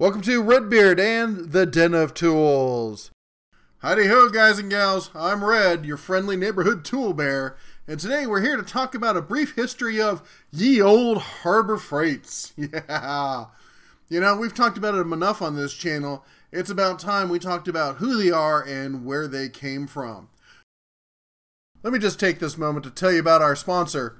Welcome to Redbeard and the Den of Tools. Howdy ho, guys and gals. I'm Red, your friendly neighborhood tool bear, and today we're here to talk about a brief history of ye old Harbor Freights. Yeah. You know, we've talked about them enough on this channel. It's about time we talked about who they are and where they came from. Let me just take this moment to tell you about our sponsor,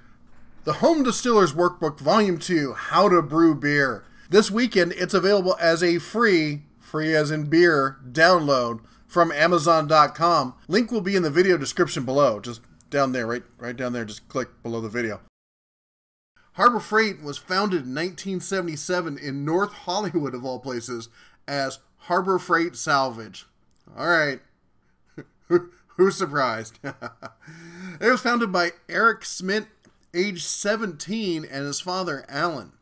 the Home Distillers Workbook Volume 2 How to Brew Beer. This weekend, it's available as a free, free as in beer, download from Amazon.com. Link will be in the video description below, just down there, right, right down there. Just click below the video. Harbor Freight was founded in 1977 in North Hollywood, of all places, as Harbor Freight Salvage. All right. Who's surprised? it was founded by Eric Smith, age 17, and his father, Alan.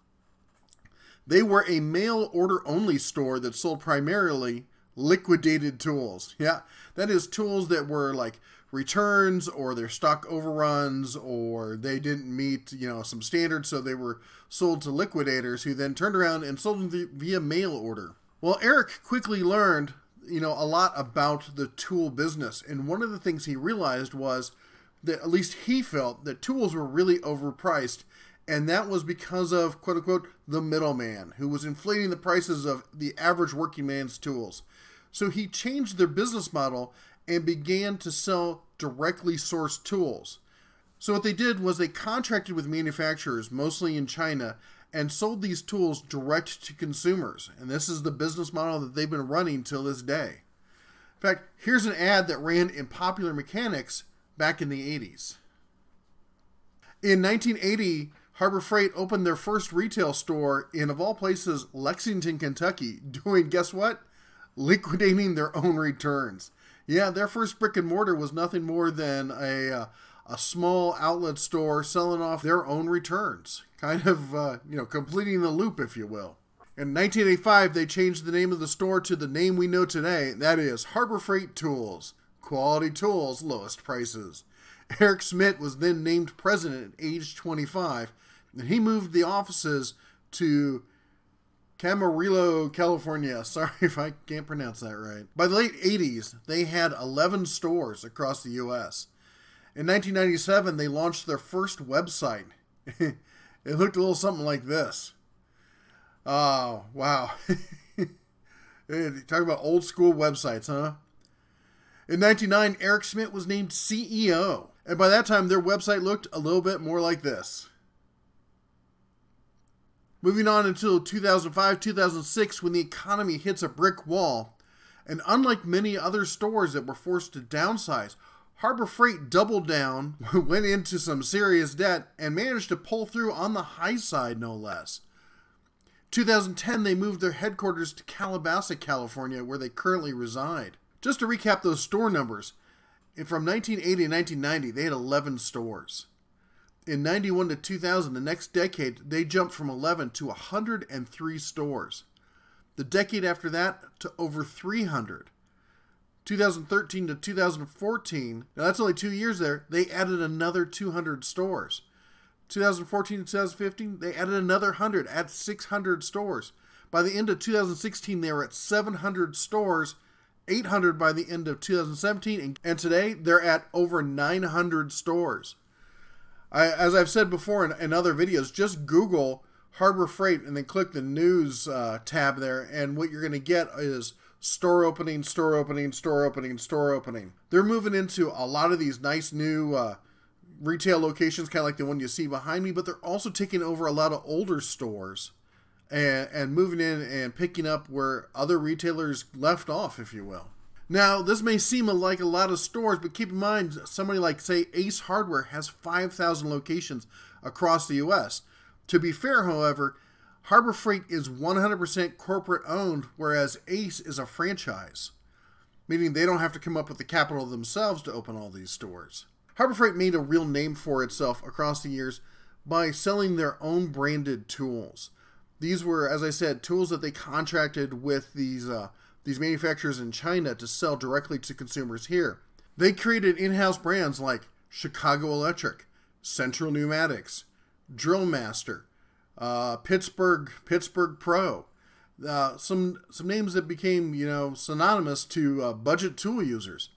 They were a mail order only store that sold primarily liquidated tools. Yeah, that is tools that were like returns or their stock overruns or they didn't meet, you know, some standards so they were sold to liquidators who then turned around and sold them via mail order. Well, Eric quickly learned, you know, a lot about the tool business and one of the things he realized was that at least he felt that tools were really overpriced and that was because of quote unquote the middleman who was inflating the prices of the average working man's tools. So he changed their business model and began to sell directly sourced tools. So what they did was they contracted with manufacturers, mostly in China, and sold these tools direct to consumers. And this is the business model that they've been running till this day. In fact, here's an ad that ran in Popular Mechanics back in the 80s. In 1980, Harbor Freight opened their first retail store in, of all places, Lexington, Kentucky, doing, guess what? Liquidating their own returns. Yeah, their first brick and mortar was nothing more than a, uh, a small outlet store selling off their own returns. Kind of, uh, you know, completing the loop, if you will. In 1985, they changed the name of the store to the name we know today. That is Harbor Freight Tools. Quality tools, lowest prices. Eric Smidt was then named president at age 25 and he moved the offices to Camarillo, California. Sorry if I can't pronounce that right. By the late 80s, they had 11 stores across the U.S. In 1997, they launched their first website. it looked a little something like this. Oh, wow. Talk about old school websites, huh? In 1999, Eric Smidt was named CEO. And by that time, their website looked a little bit more like this. Moving on until 2005 2006, when the economy hits a brick wall. And unlike many other stores that were forced to downsize, Harbor Freight doubled down, went into some serious debt, and managed to pull through on the high side, no less. 2010, they moved their headquarters to Calabasas, California, where they currently reside. Just to recap those store numbers, from 1980 to 1990, they had 11 stores in 91 to 2000, the next decade, they jumped from 11 to 103 stores. The decade after that to over 300. 2013 to 2014, now that's only two years there, they added another 200 stores. 2014 to 2015, they added another 100, at 600 stores. By the end of 2016, they were at 700 stores, 800 by the end of 2017, and today they're at over 900 stores. I, as I've said before in, in, other videos, just Google Harbor Freight and then click the news uh, tab there, and what you're going to get is store opening, store opening, store opening, store opening. They're moving into a lot of these nice new uh, retail locations, kind of like the one you see behind me, but they're also taking over a lot of older stores and, and moving in and picking up where other retailers left off, if you will. Now, this may seem like a lot of stores, but keep in mind, somebody like, say, Ace Hardware has 5,000 locations across the U.S. To be fair, however, Harbor Freight is 100% corporate owned, whereas Ace is a franchise, meaning they don't have to come up with the capital themselves to open all these stores. Harbor Freight made a real name for itself across the years by selling their own branded tools. These were, as I said, tools that they contracted with these uh, these manufacturers in China to sell directly to consumers here. They created in-house brands like Chicago Electric, Central Pneumatics, Drill Master, uh, Pittsburgh Pittsburgh Pro. Uh, some some names that became you know synonymous to uh, budget tool users.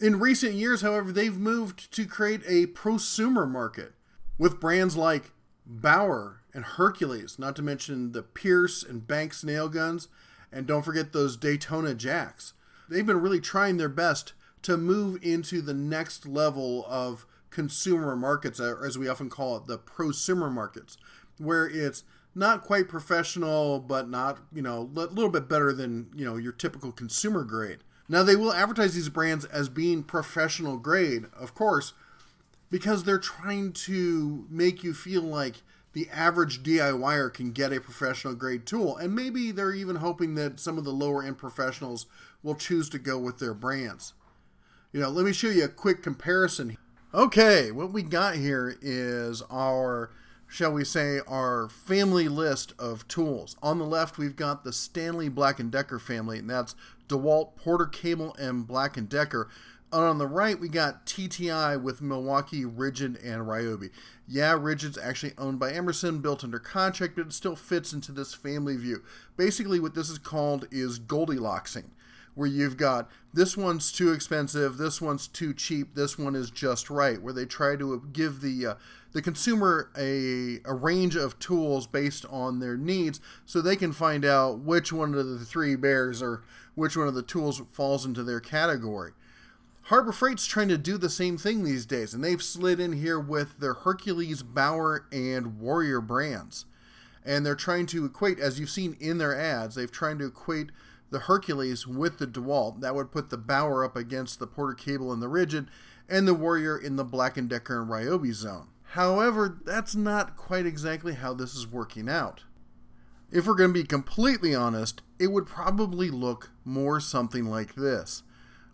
In recent years, however, they've moved to create a prosumer market with brands like Bauer and Hercules, not to mention the Pierce and Banks nail guns, and don't forget those Daytona jacks. They've been really trying their best to move into the next level of consumer markets, uh, as we often call it, the prosumer markets, where it's not quite professional, but not, you know, a little bit better than, you know, your typical consumer grade. Now, they will advertise these brands as being professional grade, of course, because they're trying to make you feel like the average DIYer can get a professional grade tool. And maybe they're even hoping that some of the lower end professionals will choose to go with their brands. You know, let me show you a quick comparison. Okay, what we got here is our, shall we say, our family list of tools. On the left, we've got the Stanley Black & Decker family, and that's DeWalt, Porter Cable, and Black & Decker. On the right, we got TTI with Milwaukee, Ridgid, and Ryobi. Yeah, Ridgid's actually owned by Emerson, built under contract, but it still fits into this family view. Basically, what this is called is Goldilocksing, where you've got this one's too expensive, this one's too cheap, this one is just right, where they try to give the uh, the consumer a, a range of tools based on their needs so they can find out which one of the three bears or which one of the tools falls into their category. Harbor Freight's trying to do the same thing these days, and they've slid in here with their Hercules, Bauer, and Warrior brands. And they're trying to equate, as you've seen in their ads, they've tried to equate the Hercules with the DeWalt. That would put the Bauer up against the Porter Cable and the Ridgid, and the Warrior in the Black & Decker and Ryobi zone. However, that's not quite exactly how this is working out. If we're going to be completely honest, it would probably look more something like this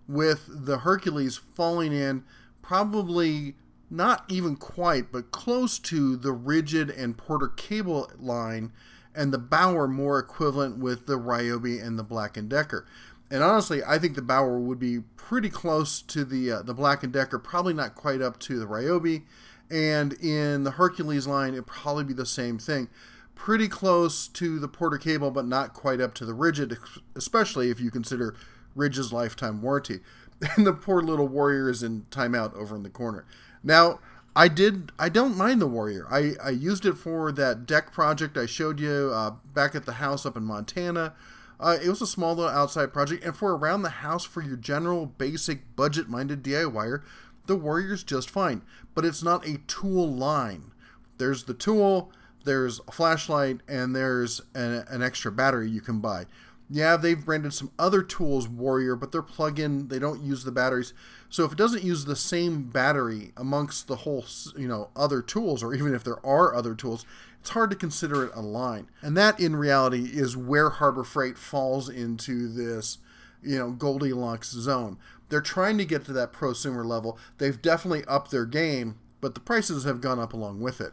with the Hercules falling in probably not even quite, but close to the Ridgid and Porter cable line, and the Bauer more equivalent with the Ryobi and the Black & Decker. And honestly, I think the Bauer would be pretty close to the uh, the Black & Decker, probably not quite up to the Ryobi. And in the Hercules line, it'd probably be the same thing. Pretty close to the Porter cable, but not quite up to the Ridgid, especially if you consider Ridge's lifetime warranty. And the poor little warrior is in timeout over in the corner. Now, I did. I don't mind the warrior. I, I used it for that deck project I showed you uh, back at the house up in Montana. Uh, it was a small little outside project, and for around the house for your general basic budget-minded DIYer, the warrior's just fine. But it's not a tool line. There's the tool, there's a flashlight, and there's an, an extra battery you can buy. Yeah, they've branded some other tools Warrior, but they're plug-in. They don't use the batteries. So if it doesn't use the same battery amongst the whole, you know, other tools, or even if there are other tools, it's hard to consider it a line. And that, in reality, is where Harbor Freight falls into this, you know, Goldilocks zone. They're trying to get to that prosumer level. They've definitely upped their game, but the prices have gone up along with it.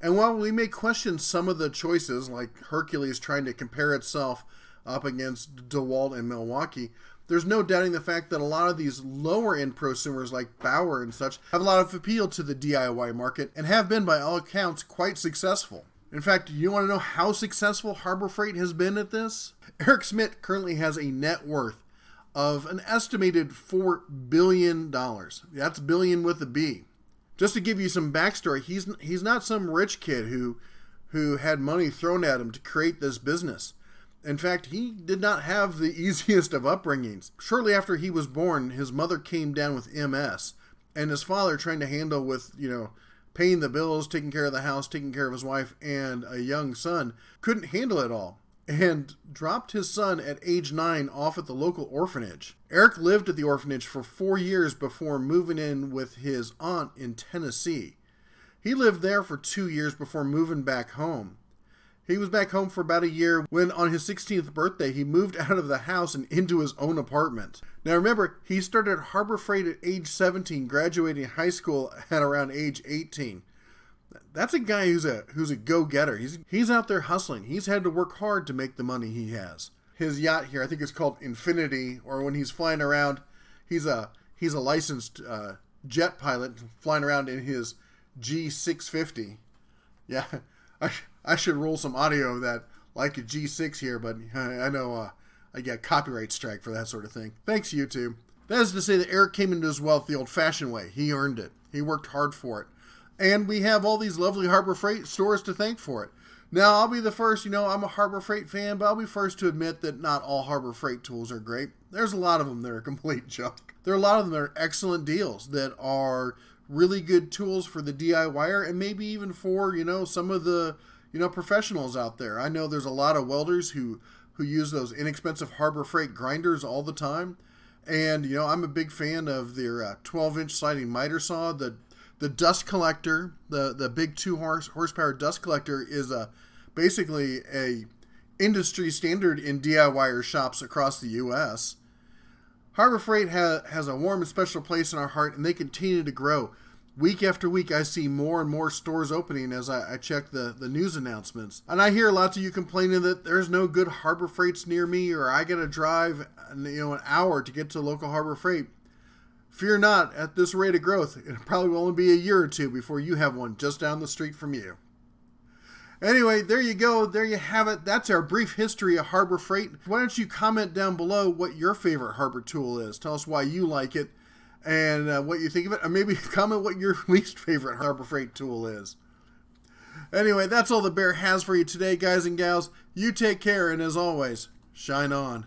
And while we may question some of the choices, like Hercules trying to compare itself up against DeWalt and Milwaukee, there's no doubting the fact that a lot of these lower end prosumers like Bauer and such have a lot of appeal to the DIY market and have been, by all accounts, quite successful. In fact, you want to know how successful Harbor Freight has been at this? Eric Smidt currently has a net worth of an estimated $4 billion. That's billion with a B. Just to give you some backstory, he's, he's not some rich kid who, who had money thrown at him to create this business. In fact, he did not have the easiest of upbringings. Shortly after he was born, his mother came down with MS, and his father, trying to handle with, you know, paying the bills, taking care of the house, taking care of his wife, and a young son, couldn't handle it all and dropped his son at age nine off at the local orphanage. Eric lived at the orphanage for four years before moving in with his aunt in Tennessee. He lived there for two years before moving back home. He was back home for about a year when, on his 16th birthday, he moved out of the house and into his own apartment. Now, remember, he started Harbor Freight at age 17, graduating high school at around age 18. That's a guy who's a who's a go-getter. He's he's out there hustling. He's had to work hard to make the money he has. His yacht here, I think it's called Infinity, or when he's flying around, he's a he's a licensed uh, jet pilot flying around in his G650. Yeah, I, should roll some audio of that like a G6 here, but I know uh, I get copyright strike for that sort of thing. Thanks, YouTube. That is to say that Eric came into his wealth the old fashioned way. He earned it, he worked hard for it. And we have all these lovely Harbor Freight stores to thank for it. Now, I'll be the first, you know, I'm a Harbor Freight fan, but I'll be first to admit that not all Harbor Freight tools are great. There's a lot of them that are complete junk. There are a lot of them that are excellent deals that are really good tools for the DIYer and maybe even for, you know, some of the, you know, professionals out there. I know there's a lot of welders who who use those inexpensive Harbor Freight grinders all the time. And, you know, I'm a big fan of their uh, 12 inch sliding miter saw, the the dust collector, the the big two horse horsepower dust collector, is a basically a industry standard in DIYer shops across the U.S. Harbor Freight ha- has a warm and special place in our heart, and they continue to grow. Week after week, I see more and more stores opening as I, I check the, the news announcements. And I hear lots of you complaining that there's no good Harbor Freights near me, or I got to drive you know, an hour to get to local Harbor Freight. Fear not, at this rate of growth, it probably will only be a year or two before you have one just down the street from you. Anyway, there you go. There you have it. That's our brief history of Harbor Freight. Why don't you comment down below what your favorite Harbor tool is? Tell us why you like it and uh, what you think of it. Or maybe comment what your least favorite Harbor Freight tool is. Anyway, that's all the bear has for you today, guys and gals. You take care, and as always, shine on.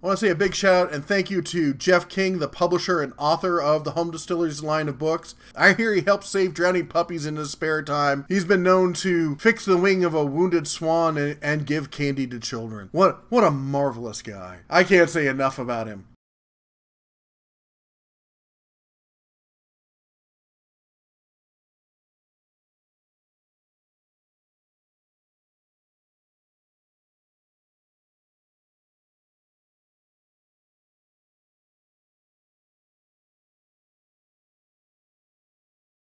I want to say a big shout out and thank you to Jeff King, the publisher and author of the Home Distillers line of books. I hear he helps save drowning puppies in his spare time. He's been known to fix the wing of a wounded swan and, and give candy to children. What what a marvelous guy. I can't say enough about him.